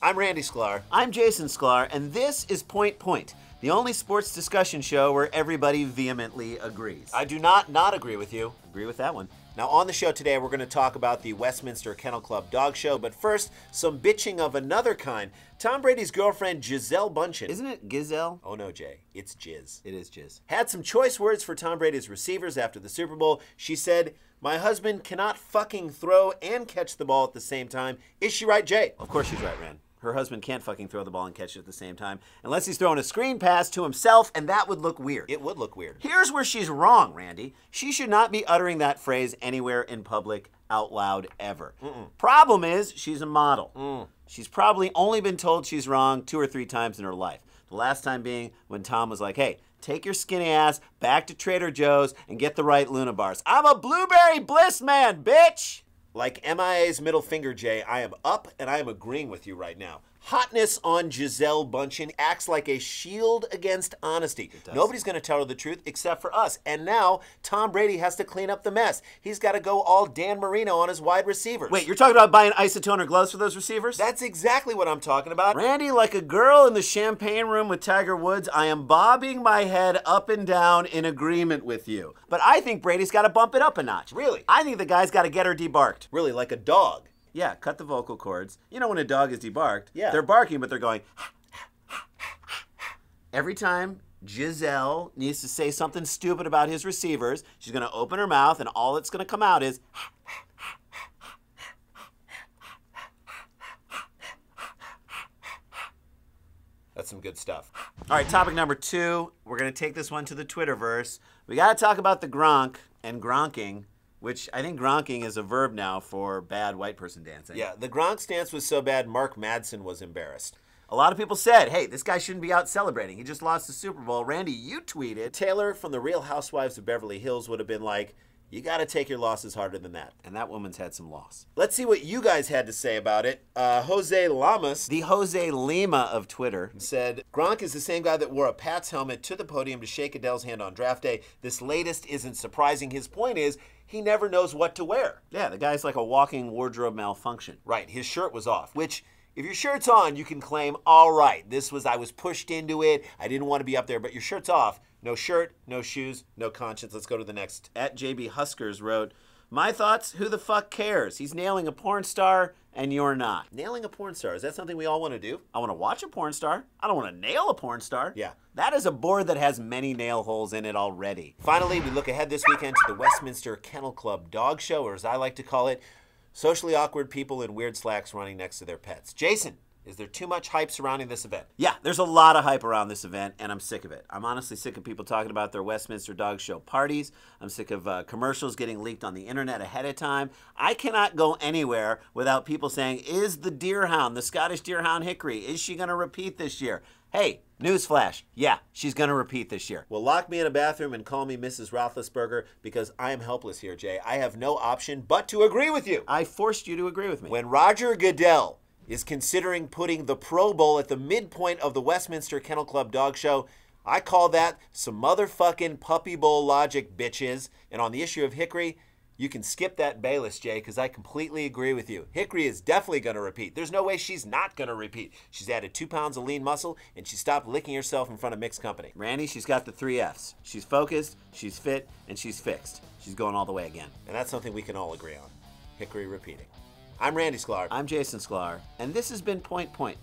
I'm Randy Sklar. I'm Jason Sklar, and this is Point Point, the only sports discussion show where everybody vehemently agrees. I do not not agree with you. agree with that one. Now, on the show today, we're going to talk about the Westminster Kennel Club Dog Show, but first, some bitching of another kind. Tom Brady's girlfriend, Gisele Bundchen. Isn't it Gazelle? Oh no, Jay. It's Jizz. It is Jizz. Had some choice words for Tom Brady's receivers after the Super Bowl. She said, My husband cannot fucking throw and catch the ball at the same time. Is she right, Jay? Of course she's right, Ren. Her husband can't fucking throw the ball and catch it at the same time, unless he's throwing a screen pass to himself, and that would look weird. It would look weird. Here's where she's wrong, Randy. She should not be uttering that phrase anywhere in public out loud ever. Problem is, she's a model. Mm. She's probably only been told she's wrong two or three times in her life. The last time being when Tom was like, hey, take your skinny ass back to Trader Joe's and get the right Luna bars. I'm a blueberry bliss man, bitch! Like MIA's middle finger, Jay, I am up and I am agreeing with you right now. Hotness on Gisele Bundchen acts like a shield against honesty. Nobody's going to tell her the truth except for us. And now Tom Brady has to clean up the mess. He's got to go all Dan Marino on his wide receivers. Wait, you're talking about buying isotoner gloves for those receivers? That's exactly what I'm talking about. Randy, like a girl in the champagne room with Tiger Woods, I am bobbing my head up and down in agreement with you. But I think Brady's got to bump it up a notch. Really? I think the guy's got to get her debarked. Really, like a dog. Yeah, cut the vocal cords. You know when a dog is debarked? Yeah. They're barking, but they're going. Every time Gisele needs to say something stupid about his receivers, she's going to open her mouth, and all that's going to come out is. That's some good stuff. All right, topic number two. We're going to take this one to the Twitterverse. We got to talk about the Gronk and Gronking, which I think Gronking is a verb now for bad white person dancing. Yeah, the Gronk stance was so bad, Mark Madsen was embarrassed. A lot of people said, hey, this guy shouldn't be out celebrating. He just lost the Super Bowl. Randy, you tweeted, Taylor from the Real Housewives of Beverly Hills would have been like, you got to take your losses harder than that. and that woman's had some loss. Let's see what you guys had to say about it. Uh, Jose Lamas The Jose Lima of Twitter. said Gronk is the same guy that wore a Pats helmet to the podium to shake Goodell's hand on draft day. This latest isn't surprising. His point is he never knows what to wear. Yeah, the guy's like a walking wardrobe malfunction. Right, his shirt was off, which if your shirt's on, you can claim, all right, this was I was pushed into it. I didn't want to be up there, but your shirt's off. No shirt, no shoes, no conscience. Let's go to the next. At JB Huskers wrote, My thoughts, who the fuck cares? He's nailing a porn star, and you're not. Nailing a porn star. Is that something we all want to do? I want to watch a porn star. I don't want to nail a porn star. Yeah. That is a board that has many nail holes in it already. Finally, we look ahead this weekend to the Westminster Kennel Club Dog Show, or as I like to call it, socially awkward people in weird slacks running next to their pets. Jason, is there too much hype surrounding this event? Yeah, there's a lot of hype around this event, and I'm sick of it. I'm honestly sick of people talking about their Westminster Dog Show parties. I'm sick of uh, commercials getting leaked on the internet ahead of time. I cannot go anywhere without people saying, Is the Deerhound, the Scottish Deerhound Hickory, is she going to repeat this year? Hey, newsflash. Yeah, she's going to repeat this year. Well, lock me in a bathroom and call me Mrs. Roethlisberger because I am helpless here, Jay. I have no option but to agree with you. I forced you to agree with me. When Roger Goodell is considering putting the Pro Bowl at the midpoint of the Westminster Kennel Club Dog Show, I call that some motherfucking puppy bowl logic, bitches. And on the issue of Hickory, you can skip that Bayless, Jay, because I completely agree with you. Hickory is definitely going to repeat. There's no way she's not going to repeat. She's added two pounds of lean muscle, and she stopped licking herself in front of mixed company. Randy, she's got the three F's. She's focused, she's fit, and she's fixed. She's going all the way again. And that's something we can all agree on. Hickory repeating. I'm Randy Sklar. I'm Jason Sklar, and this has been Point Point.